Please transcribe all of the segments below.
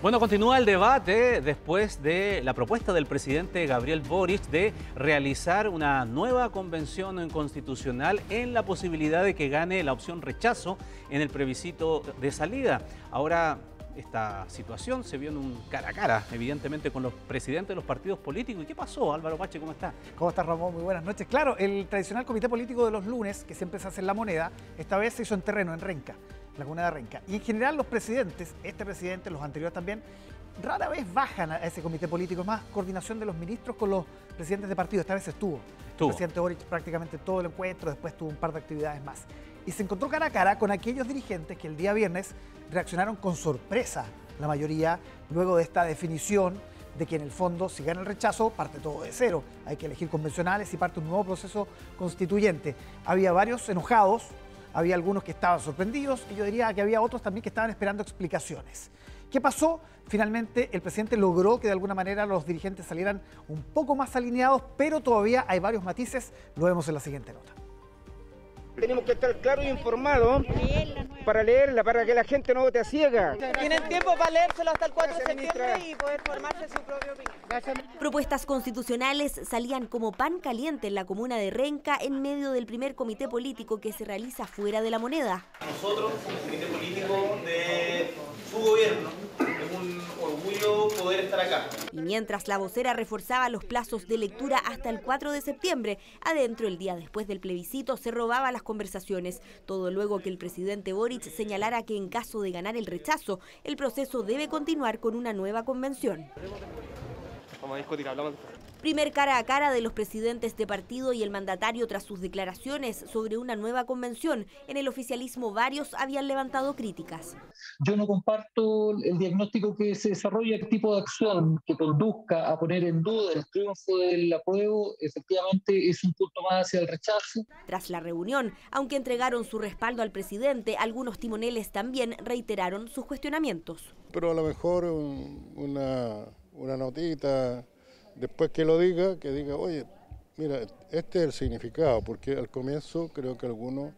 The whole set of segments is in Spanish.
Bueno, continúa el debate después de la propuesta del presidente Gabriel Boric de realizar una nueva convención constitucional en la posibilidad de que gane la opción rechazo en el plebiscito de salida. Ahora, esta situación se vio en un cara a cara, evidentemente, con los presidentes de los partidos políticos. ¿Y qué pasó, Álvaro Pache? ¿Cómo está? ¿Cómo está, Ramón? Muy buenas noches. Claro, el tradicional comité político de los lunes, que siempre se hace en la moneda, esta vez se hizo en terreno, en Renca la comuna de Renca. Y en general los presidentes, este presidente, los anteriores también, rara vez bajan a ese comité político, es más coordinación de los ministros con los presidentes de partido. Esta vez estuvo. estuvo. El presidente Boric prácticamente todo el encuentro, después tuvo un par de actividades más. Y se encontró cara a cara con aquellos dirigentes que el día viernes reaccionaron con sorpresa, la mayoría, luego de esta definición de que en el fondo, si gana el rechazo, parte todo de cero. Hay que elegir convencionales y parte un nuevo proceso constituyente. Había varios enojados, había algunos que estaban sorprendidos y yo diría que había otros también que estaban esperando explicaciones. ¿Qué pasó? Finalmente el presidente logró que de alguna manera los dirigentes salieran un poco más alineados, pero todavía hay varios matices, lo vemos en la siguiente nota. Tenemos que estar claros e informados para leerla, para que la gente no vote a ciega. Tienen tiempo para leérselo hasta el 4 de septiembre y poder formarse su propia opinión. Propuestas constitucionales salían como pan caliente en la comuna de Renca en medio del primer comité político que se realiza fuera de la moneda. Nosotros, el comité político de su gobierno, es un poder estar acá. Y mientras la vocera reforzaba los plazos de lectura hasta el 4 de septiembre, adentro el día después del plebiscito se robaba las conversaciones, todo luego que el presidente Boric señalara que en caso de ganar el rechazo, el proceso debe continuar con una nueva convención. Vamos a discutir, hablamos Primer cara a cara de los presidentes de partido y el mandatario tras sus declaraciones sobre una nueva convención. En el oficialismo varios habían levantado críticas. Yo no comparto el diagnóstico que se desarrolla, el tipo de acción que conduzca a poner en duda el triunfo del apruebo, efectivamente es un punto más hacia el rechazo. Tras la reunión, aunque entregaron su respaldo al presidente, algunos timoneles también reiteraron sus cuestionamientos. Pero a lo mejor una, una notita después que lo diga, que diga, oye, mira, este es el significado, porque al comienzo creo que algunos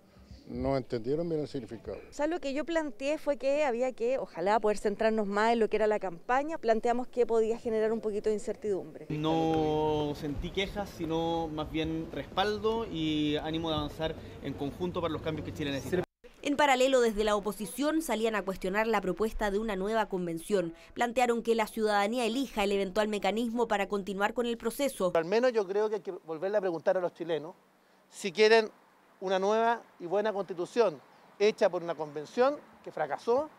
no entendieron bien el significado. O sea, lo que yo planteé fue que había que, ojalá, poder centrarnos más en lo que era la campaña. Planteamos que podía generar un poquito de incertidumbre. No sentí quejas, sino más bien respaldo y ánimo de avanzar en conjunto para los cambios que Chile necesita. En paralelo, desde la oposición salían a cuestionar la propuesta de una nueva convención. Plantearon que la ciudadanía elija el eventual mecanismo para continuar con el proceso. Al menos yo creo que hay que volverle a preguntar a los chilenos si quieren una nueva y buena constitución hecha por una convención que fracasó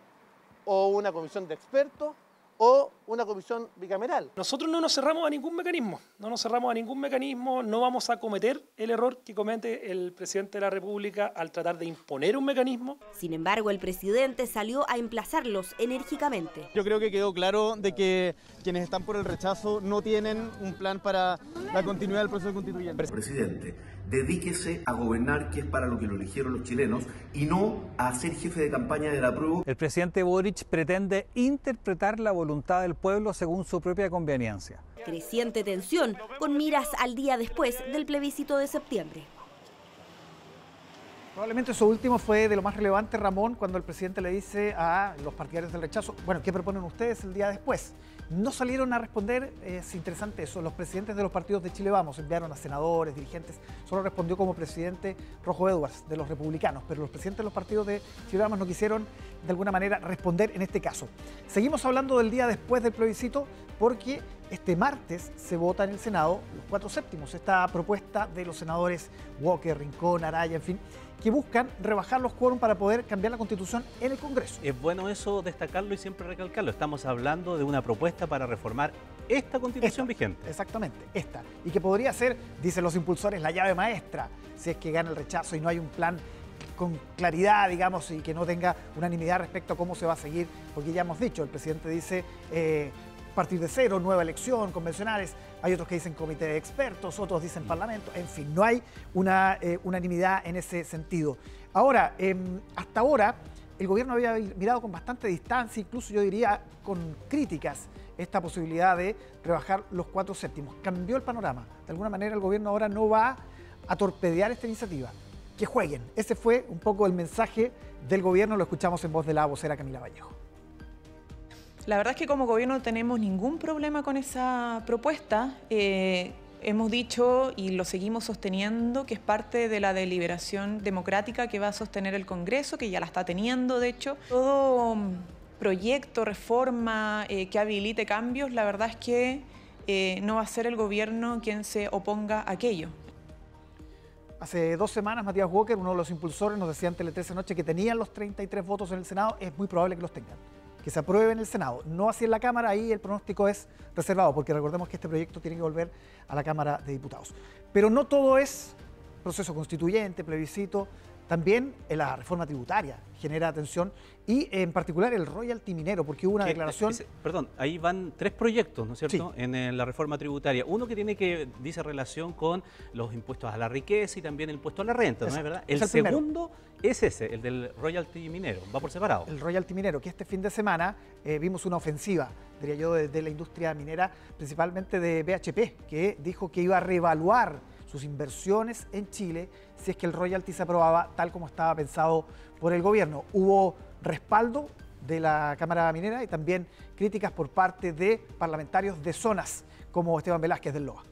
o una comisión de expertos o una comisión bicameral. Nosotros no nos cerramos a ningún mecanismo, no nos cerramos a ningún mecanismo, no vamos a cometer el error que comete el presidente de la República al tratar de imponer un mecanismo. Sin embargo, el presidente salió a emplazarlos enérgicamente. Yo creo que quedó claro de que quienes están por el rechazo no tienen un plan para la continuidad del proceso constituyente. Presidente, dedíquese a gobernar, que es para lo que lo eligieron los chilenos, y no a ser jefe de campaña de la prueba. El presidente Boric pretende interpretar la voluntad del pueblo según su propia conveniencia. Creciente tensión, con miras al día después del plebiscito de septiembre. Probablemente eso último fue de lo más relevante, Ramón, cuando el presidente le dice a los partidarios del rechazo, bueno, ¿qué proponen ustedes el día después? No salieron a responder, es interesante eso, los presidentes de los partidos de Chile Vamos enviaron a senadores, dirigentes, solo respondió como presidente Rojo Edwards de los republicanos, pero los presidentes de los partidos de Chile Vamos no quisieron de alguna manera responder en este caso. Seguimos hablando del día después del plebiscito porque este martes se vota en el Senado los cuatro séptimos, esta propuesta de los senadores Walker, Rincón, Araya, en fin, que buscan rebajar los quórum para poder cambiar la constitución en el Congreso. Es bueno eso destacarlo y siempre recalcarlo. Estamos hablando de una propuesta para reformar esta constitución vigente. Exactamente, esta. Y que podría ser, dicen los impulsores, la llave maestra, si es que gana el rechazo y no hay un plan con claridad, digamos, y que no tenga unanimidad respecto a cómo se va a seguir, porque ya hemos dicho, el presidente dice eh, partir de cero, nueva elección, convencionales, hay otros que dicen comité de expertos, otros dicen parlamento, en fin, no hay una eh, unanimidad en ese sentido. Ahora, em, hasta ahora, el gobierno había mirado con bastante distancia, incluso yo diría con críticas, esta posibilidad de rebajar los cuatro séptimos. Cambió el panorama. De alguna manera el gobierno ahora no va a torpedear esta iniciativa. Que jueguen. Ese fue un poco el mensaje del gobierno, lo escuchamos en voz de la vocera Camila Vallejo. La verdad es que como gobierno no tenemos ningún problema con esa propuesta. Eh, hemos dicho y lo seguimos sosteniendo que es parte de la deliberación democrática que va a sostener el Congreso, que ya la está teniendo, de hecho. Todo mm, proyecto, reforma eh, que habilite cambios, la verdad es que eh, no va a ser el gobierno quien se oponga a aquello. Hace dos semanas Matías Walker, uno de los impulsores, nos decía en Tele 13 Noche que tenían los 33 votos en el Senado, es muy probable que los tengan que se apruebe en el Senado. No así en la Cámara, ahí el pronóstico es reservado, porque recordemos que este proyecto tiene que volver a la Cámara de Diputados. Pero no todo es proceso constituyente, plebiscito, también en la reforma tributaria genera atención y en particular el royalty minero, porque hubo una declaración... perdón, ahí van tres proyectos, ¿no es cierto?, en, la reforma tributaria. Uno que tiene que, dice relación con los impuestos a la riqueza y también el impuesto a la renta, ¿no es verdad? El, segundo es ese, el del royalty minero, va por separado. El royalty minero, que este fin de semana eh, vimos una ofensiva, diría yo, de la industria minera, principalmente de BHP, que dijo que iba a reevaluar sus inversiones en Chile si es que el royalty se aprobaba tal como estaba pensado por el gobierno. Hubo respaldo de la Cámara Minera y también críticas por parte de parlamentarios de zonas como Esteban Velázquez del LOA.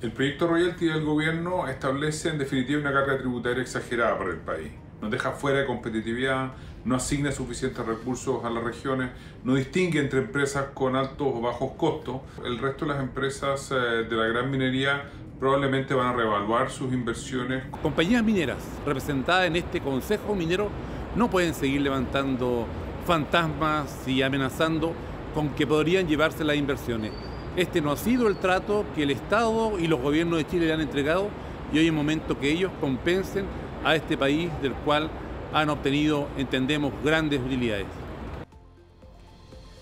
El proyecto royalty del gobierno establece en definitiva una carga tributaria exagerada para el país. Nos deja fuera de competitividad, no asigna suficientes recursos a las regiones, no distingue entre empresas con altos o bajos costos. El resto de las empresas eh, de la gran minería probablemente van a reevaluar sus inversiones. Compañías mineras representadas en este Consejo Minero no pueden seguir levantando fantasmas y amenazando con que podrían llevarse las inversiones. Este no ha sido el trato que el Estado y los gobiernos de Chile le han entregado y hoy es momento que ellos compensen a este país del cual han obtenido, entendemos, grandes utilidades.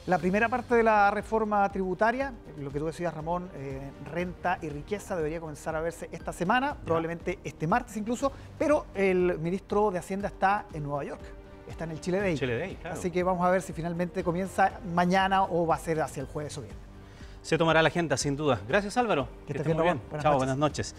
La primera parte de la reforma tributaria, lo que tú decías Ramón, eh, renta y riqueza debería comenzar a verse esta semana, probablemente este martes incluso, pero el ministro de Hacienda está en Nueva York, está en el Chile Day. Chile Day claro. Así que vamos a ver si finalmente comienza mañana o va a ser hacia el jueves o viernes. Se tomará la agenda sin duda. Gracias Álvaro. Que, estés bien. Chao, buenas noches.